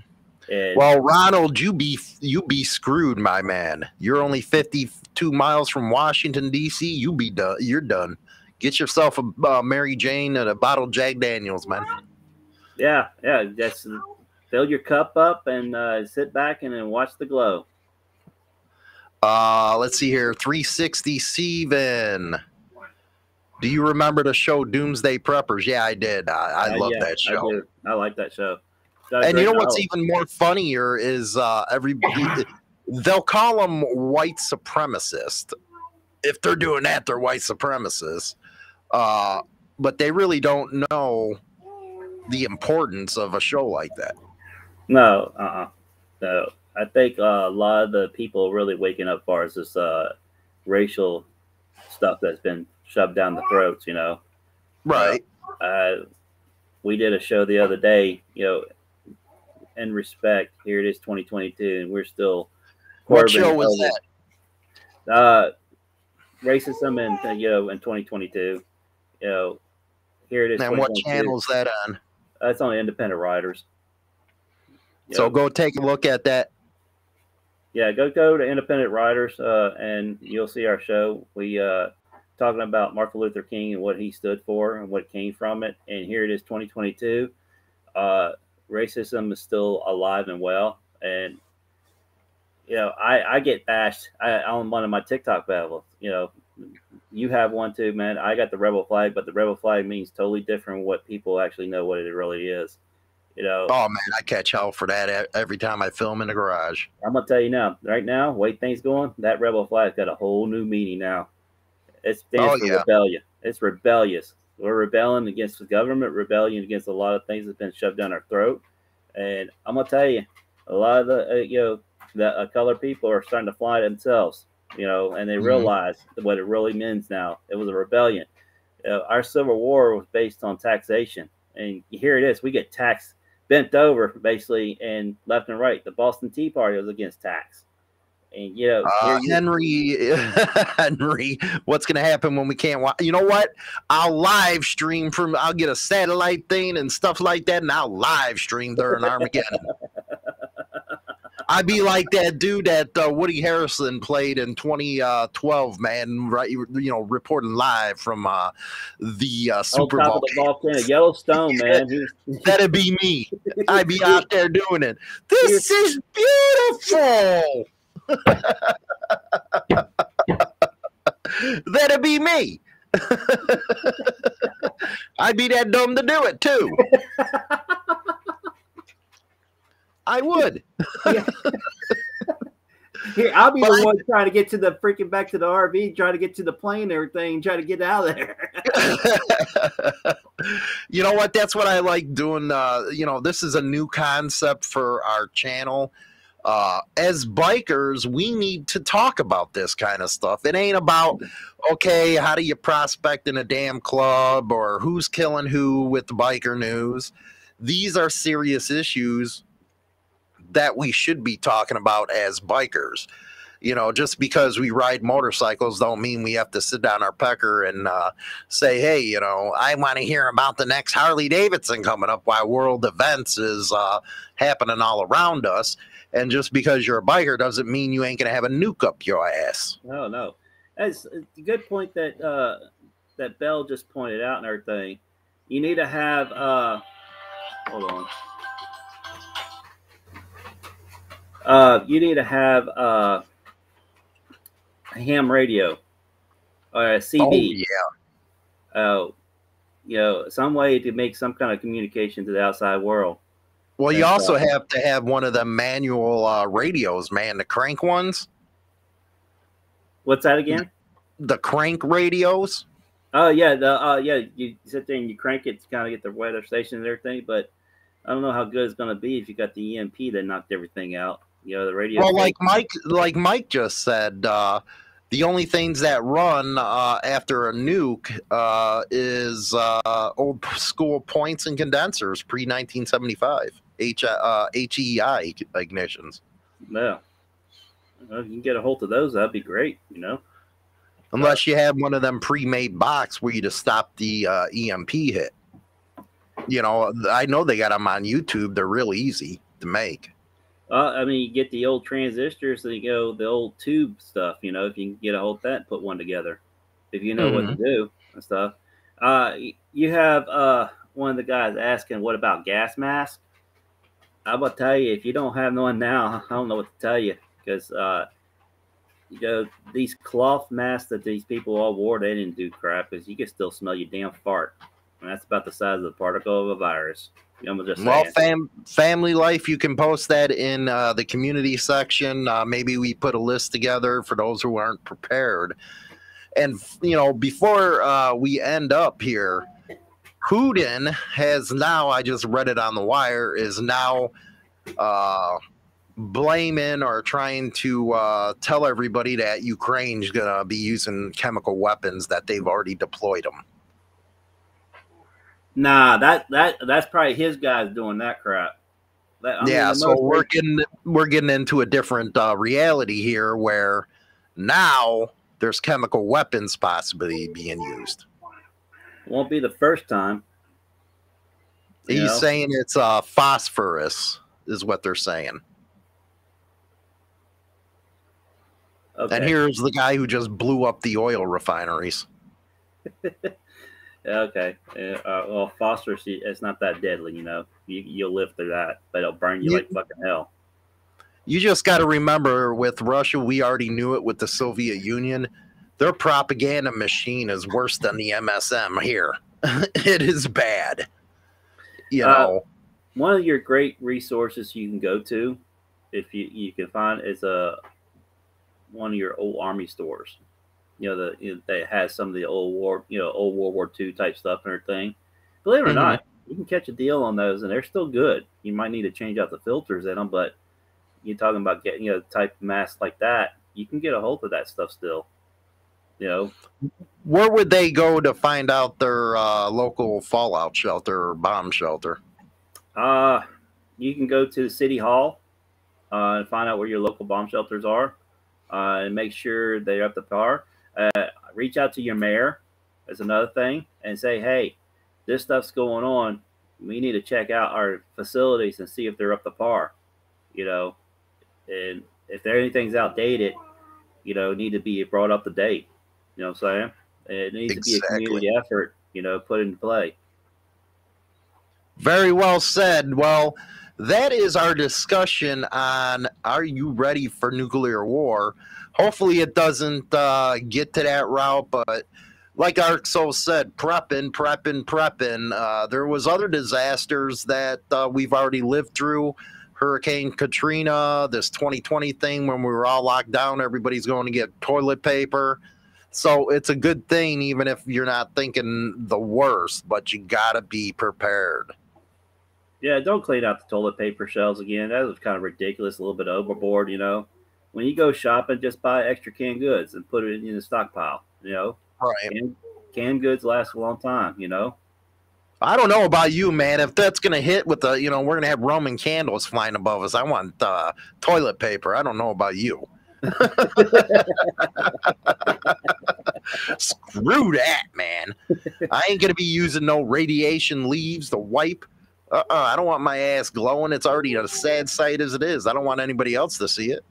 Speaker 2: And
Speaker 1: Well, Ronald, you be you be screwed, my man. You're only 52 miles from Washington D.C. You be done. You're done. Get yourself a uh, Mary Jane and a bottle of Jack Daniels, man.
Speaker 2: yeah, yeah, just fill your cup up and uh, sit back and then watch the glow.
Speaker 1: Uh, let's see here. 360 Steven. Do you remember the show Doomsday Preppers? Yeah, I did. I, I
Speaker 2: Uh,
Speaker 1: love
Speaker 2: yeah,
Speaker 1: that show.
Speaker 2: I. I like that show. A
Speaker 1: and you know what's even more funnier is uh every they'll call them white supremacist if they're doing that they're white supremacists uh but they really don't know the importance of a show like that.
Speaker 2: No, uh, uh no. I think uh, a lot of the people really waking up far as this uh, racial stuff that's been shoved down the throats. You know,
Speaker 1: right?
Speaker 2: Uh, we did a show the other day. You know, in respect, here it is, 2022, and we're still.
Speaker 1: What show was that?
Speaker 2: Uh, racism and you know in 2022. You know, here it is.
Speaker 1: And what channel is that on?
Speaker 2: That's on Independent Writers.
Speaker 1: So go take a look at that.
Speaker 2: Yeah, go go to Independent Writers, uh, and you'll see our show. We uh, talking about Martin Luther King and what he stood for and what came from it. And here it is, 2022. Uh, racism is still alive and well, and you know, I, I get bashed I, on one of my TikTok battles. You know, you have one too, man. I got the rebel flag, but the rebel flag means totally different what people actually know what it really is. You know.
Speaker 1: Oh man, I catch hell for that every time I film in the garage.
Speaker 2: I'm gonna tell you now, right now, way things going, that rebel flag's got a whole new meaning now. It stands oh, for yeah. rebellion. It's rebellious. We're rebelling against the government, rebellion against a lot of things that's been shoved down our throat. And I'm gonna tell you, a lot of the uh, you know the uh, colored people are starting to fly themselves, you know, and they mm-hmm. realize what it really means now. It was a rebellion. Uh, our Civil War was based on taxation, and here it is. We get taxed bent over basically and left and right. The Boston Tea Party was against tax. And you know,
Speaker 1: uh, you Henry, Henry, what's going to happen when we can't watch? You know what? I'll live stream from. I'll get a satellite thing and stuff like that, and I'll live stream during Armageddon. I'd be like that dude that uh, Woody Harrison played in 2012, man. Right, you know, reporting live from uh, the uh, Super Bowl.
Speaker 2: The volcano, Yellowstone, man.
Speaker 1: That'd be me. I'd be out there doing it. This is beautiful. That'd be me. I'd be that dumb to do it too. I would.
Speaker 2: Here, I'll be but the one trying to get to the freaking back to the RV, trying to get to the plane and everything, trying to get out of there.
Speaker 1: you know what? That's what I like doing. Uh, you know, this is a new concept for our channel. Uh, as bikers, we need to talk about this kind of stuff. It ain't about, okay, how do you prospect in a damn club or who's killing who with the biker news. These are serious issues that we should be talking about as bikers. You know, just because we ride motorcycles don't mean we have to sit down our pecker and uh, say, "Hey, you know, I want to hear about the next Harley Davidson coming up." While world events is uh, happening all around us, and just because you're a biker doesn't mean you ain't gonna have a nuke up your ass.
Speaker 2: No, no, that's a good point that uh, that Bell just pointed out and everything. You need to have. Uh, hold on. Uh, you need to have uh, a ham radio or a CB. Oh,
Speaker 1: yeah.
Speaker 2: Uh, you know, some way to make some kind of communication to the outside world.
Speaker 1: Well, you also uh, have to have one of the manual uh, radios, man, the crank ones.
Speaker 2: What's that again?
Speaker 1: The crank radios.
Speaker 2: Oh yeah, the uh, yeah, you sit there and you crank it to kind of get the weather station and everything, but I don't know how good it's going to be if you got the EMP that knocked everything out you know the radio.
Speaker 1: Well, like Mike, like Mike just said, uh, the only things that run uh, after a nuke uh, is uh, old school points and condensers pre 1975 H uh, HEI ignitions.
Speaker 2: Yeah, well, if you can get a hold of those, that'd be great. You know.
Speaker 1: Unless you have one of them pre-made box where you just stop the uh, EMP hit. You know, I know they got them on YouTube. They're real easy to make.
Speaker 2: Uh, I mean, you get the old transistors, so you go the old tube stuff. You know, if you can get a hold of that, and put one together, if you know mm-hmm. what to do and stuff. Uh, you have uh one of the guys asking, "What about gas mask?" I will tell you, if you don't have one now, I don't know what to tell you because uh, you know these cloth masks that these people all wore, they didn't do crap because you can still smell your damn fart, and that's about the size of the particle of a virus. I'm just
Speaker 1: well, fam- family life. You can post that in uh, the community section. Uh, maybe we put a list together for those who aren't prepared. And you know, before uh, we end up here, Putin has now, I just read it on the wire, is now uh, blaming or trying to uh, tell everybody that Ukraine's going to be using chemical weapons that they've already deployed them.
Speaker 2: Nah, that that that's probably his guys doing that crap.
Speaker 1: That, yeah, so we're getting we're getting into a different uh, reality here, where now there's chemical weapons possibly being used.
Speaker 2: Won't be the first time.
Speaker 1: He's know? saying it's uh, phosphorus, is what they're saying. Okay. And here's the guy who just blew up the oil refineries.
Speaker 2: okay. Uh, well, phosphorus, it's not that deadly, you know. You, you'll live through that, but it'll burn you, you like fucking hell.
Speaker 1: You just got to remember with Russia, we already knew it with the Soviet Union. Their propaganda machine is worse than the MSM here. it is bad. You uh, know, uh,
Speaker 2: one of your great resources you can go to, if you, you can find, is a one of your old army stores. You know, the you know, that has some of the old war, you know, old World War II type stuff and everything. Believe it or mm-hmm. not, you can catch a deal on those, and they're still good. You might need to change out the filters in them, but you're talking about getting you know type mask like that, you can get a hold of that stuff still. You know,
Speaker 1: where would they go to find out their uh, local fallout shelter or bomb shelter?
Speaker 2: Uh, you can go to the City Hall uh, and find out where your local bomb shelters are uh, and make sure they're up to par. Uh, reach out to your mayor is another thing and say, hey, this stuff's going on. We need to check out our facilities and see if they're up to par. You know, and if there anything's outdated, you know, need to be brought up to date. You know what I'm saying? It needs exactly. to be a community effort, you know, put into play.
Speaker 1: Very well said. Well, that is our discussion on are you ready for nuclear war? Hopefully, it doesn't uh, get to that route, but like Arxo said, prepping, prepping, prepping. Uh, there was other disasters that uh, we've already lived through. Hurricane Katrina, this 2020 thing when we were all locked down, everybody's going to get toilet paper. So it's a good thing, even if you're not thinking the worst, but you got to be prepared.
Speaker 2: Yeah, don't clean out the toilet paper shelves again. That was kind of ridiculous, a little bit overboard, you know. When you go shopping, just buy extra canned goods and put it in the stockpile, you know.
Speaker 1: Right.
Speaker 2: Canned, canned goods last a long time, you know.
Speaker 1: I don't know about you, man. If that's gonna hit with the, you know, we're gonna have Roman candles flying above us. I want uh, toilet paper. I don't know about you. Screw that, man. I ain't gonna be using no radiation leaves to wipe uh-uh, I don't want my ass glowing. It's already a sad sight as it is. I don't want anybody else to see it.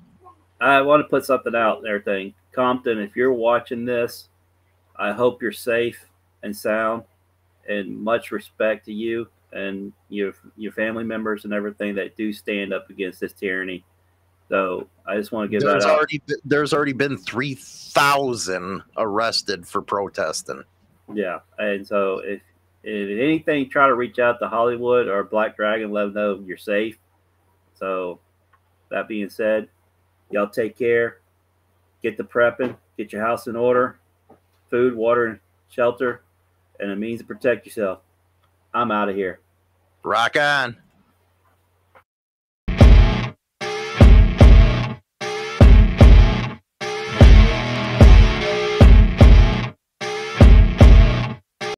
Speaker 2: I want to put something out there. Thing Compton, if you're watching this, I hope you're safe and sound, and much respect to you and your your family members and everything that do stand up against this tyranny. So I just want to give
Speaker 1: there's
Speaker 2: that
Speaker 1: already been, there's already been three thousand arrested for protesting.
Speaker 2: Yeah, and so if if anything, try to reach out to Hollywood or Black Dragon, let them know you're safe. So, that being said, y'all take care. Get the prepping, get your house in order, food, water, shelter, and a means to protect yourself. I'm out of here.
Speaker 1: Rock on.